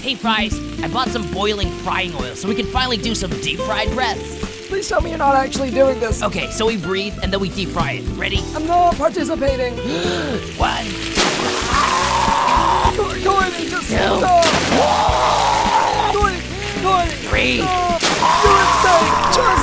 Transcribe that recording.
Hey, Fries, I bought some boiling frying oil so we can finally do some deep fried breaths. Please tell me you're not actually doing this. Okay, so we breathe and then we deep fry it. Ready? I'm not participating. One, Go, just Two. stop. Go three. Stop. Do. Just